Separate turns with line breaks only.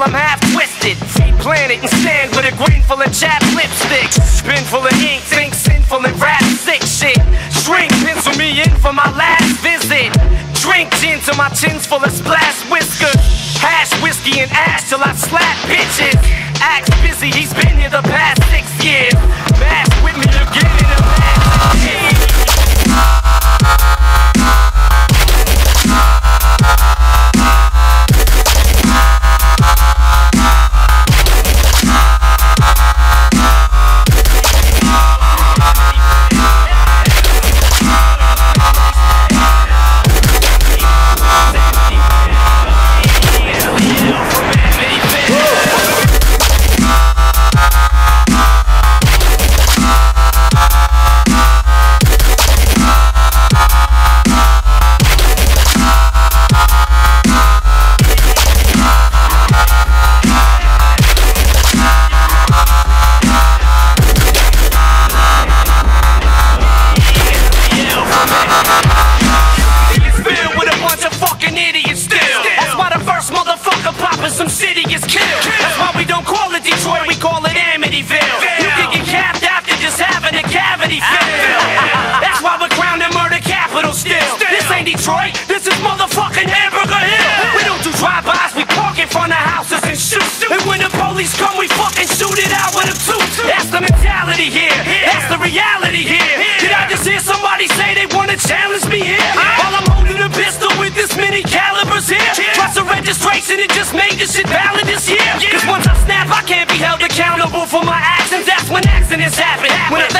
till I'm half twisted. Planet and sand with a green full of chap lipstick. Spin full of ink, think sinful and rap sick shit. Shrink, pencil me in for my last visit. Drink gin till my chin's full of splash whiskers. Hash whiskey and ash till I slap bitches. Axe busy, he's been here the past six years. Some city is killed. That's why we don't call it Detroit, we call it Amityville. You can get capped after just having a cavity filled. That's why we're crowned the murder capital still. This ain't Detroit, this is motherfucking Hamburger Hill. We don't do drive-bys, we park in front of houses and shoot. And when the police come, we fucking shoot it out with them too. That's the mentality here. That's the reality Trust the registration, it just made this shit valid this year. Cause once I snap, I can't be held accountable for my actions. That's when accidents happen. When a